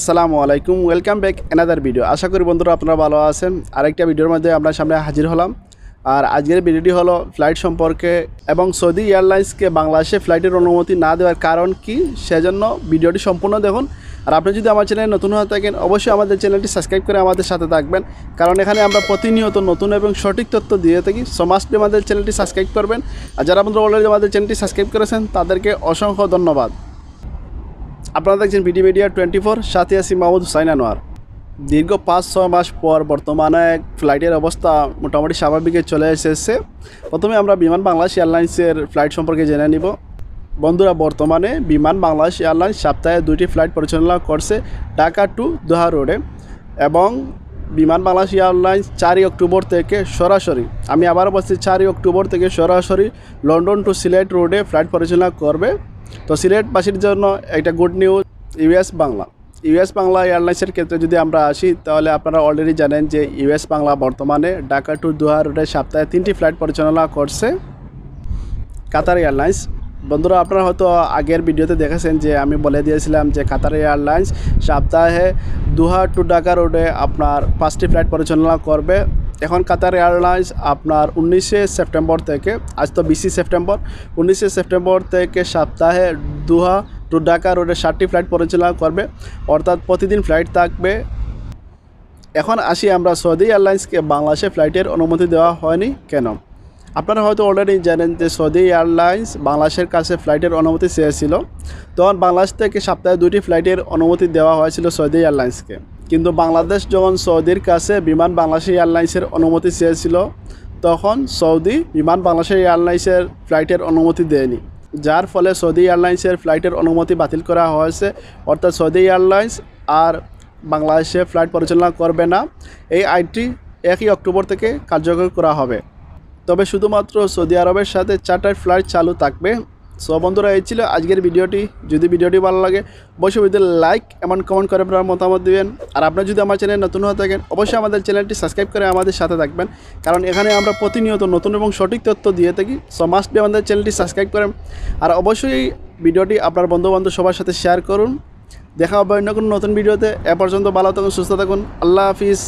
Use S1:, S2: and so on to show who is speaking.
S1: আসসালামু আলাইকুম welcome back another video আশা করি বন্ধুরা আপনারা ভালো আছেন। আরেকটা ভিডিওর মধ্যে আপনার সামনে হাজির হলাম। আর আজকের ভিডিওটি হলো ফ্লাইট সম্পর্কে এবং সৌদি এয়ারলাইন্সকে বাংলাদেশে ফ্লাইটের অনুমতি না দেওয়ার কারণ কি, সেজন্য ভিডিওটি সম্পূর্ণ দেখুন। আর আপনি যদি আমার চ্যানেলে নতুন হয়ে থাকেন, অবশ্যই আমাদের চ্যানেলটি সাবস্ক্রাইব করে আমাদের সাথে থাকবেন। কারণ এখানে আমরা প্রতিনিয়ত নতুন এবং সঠিক তথ্য দিয়ে থাকি সমাজটি আমাদের চ্যানেলটি সাবস্ক্রাইব করবেন। আর যারা বন্ধুরা অলরেডি আমাদের চ্যানেলটি সাবস্ক্রাইব করেছেন, তাদেরকে অসংখ্য ধন্যবাদ। আপনারা দেখছেন বিডি মিডিয়া টোয়েন্টি ফোর সাথে আছি মাহমুদ হুসাইন আনোয়ার। দীর্ঘ পাঁচ ছয় মাস পর বর্তমানে ফ্লাইটের অবস্থা মোটামুটি স্বাভাবিকে চলে এসেছে। প্রথমে আমরা বিমান বাংলাদেশ এয়ারলাইন্সের ফ্লাইট সম্পর্কে জেনে নিব। বন্ধুরা, বর্তমানে বিমান বাংলাদেশ এয়ারলাইন্স সপ্তাহে দুইটি ফ্লাইট পরিচালনা করছে ঢাকা টু দোহা রোডে এবং বিমান বাংলাদেশ এয়ারলাইন্স চারই অক্টোবর থেকে সরাসরি, আমি আবার বলছি চারই অক্টোবর থেকে সরাসরি লন্ডন টু সিলেট রোডে ফ্লাইট পরিচালনা করবে। তো সিলেটবাসীর জন্য একটা good news US Bangla. US Bangla এয়ারলাইন্সের ক্ষেত্রে যদি আমরা আসি, তাহলে আপনারা অলরেডি জানেন যে ইউএস বাংলা বর্তমানে ঢাকা টু দোহা রোডে সপ্তাহে তিনটি ফ্লাইট পরিচালনা করছে কাতার এয়ারলাইন্স। বন্ধুরা, আপনারা হয়তো আগের ভিডিওতে দেখেছেন যে আমি বলে দিয়েছিলাম যে কাতার এয়ারলাইন্স সপ্তাহে দুহা টু ঢাকা রোডে আপনার পাঁচটি ফ্লাইট পরিচালনা করবে। এখন কাতার এয়ারলাইন্স আপনার উনিশে সেপ্টেম্বর থেকে, আজ তো বিশে সেপ্টেম্বর উনিশে সেপ্টেম্বর থেকে সপ্তাহে দুহা টু ঢাকা রোডে ষাটটি ফ্লাইট পরিচালনা করবে। অর্থাৎ প্রতিদিন ফ্লাইট থাকবে। এখন আসি আমরা সৌদি এয়ারলাইন্সকে বাংলাদেশে ফ্লাইটের অনুমতি দেওয়া হয়নি, কেন? আপনারা হয়তো অলরেডি জানেন যে সৌদি এয়ারলাইন্স বাংলাদেশের কাছে ফ্লাইটের অনুমতি চেয়েছিল। তখন বাংলাদেশ থেকে সপ্তাহে দুটি ফ্লাইটের অনুমতি দেওয়া হয়েছিল সৌদি এয়ারলাইন্সকে কিন্তু বাংলাদেশ যখন সৌদির কাছে বিমান বাংলাদেশ এয়ারলাইন্সের অনুমতি চেয়েছিল, তখন সৌদি বিমান বাংলাদেশ এয়ারলাইন্সের ফ্লাইটের অনুমতি দেয়নি, যার ফলে সৌদি এয়ারলাইন্সের ফ্লাইটের অনুমতি বাতিল করা হয়েছে। অর্থাৎ সৌদি এয়ারলাইন্স আর বাংলাদেশে ফ্লাইট পরিচালনা করবে না। এই আইনটি একই অক্টোবর থেকে কার্যকর করা হবে। তবে শুধুমাত্র সৌদি আরবের সাথে চার্টার ফ্লাইট চালু থাকবে সো বন্ধুরা, এই ছিল আজকের ভিডিওটি। যদি ভিডিওটি ভালো লাগে, অবশ্যই ভিডিও লাইক এমন কমেন্ট করে আপনার মতামত দিবেন। আর আপনার যদি আমার চ্যানেল নতুন হয়ে থাকেন, অবশ্যই আমাদের চ্যানেলটি সাবস্ক্রাইব করে আমাদের সাথে থাকবেন। কারণ এখানে আমরা প্রতিনিয়ত নতুন এবং সঠিক তথ্য দিয়ে থাকি সো মাস্ট বি আমাদের চ্যানেলটি সাবস্ক্রাইব করেন আর অবশ্যই ভিডিওটি আপনার বন্ধুবান্ধব সবার সাথে শেয়ার করুন। দেখা হবে অন্য কোনো নতুন ভিডিওতে। এ পর্যন্ত ভালো থাকুন, সুস্থ থাকুন। আল্লাহ হাফিজ।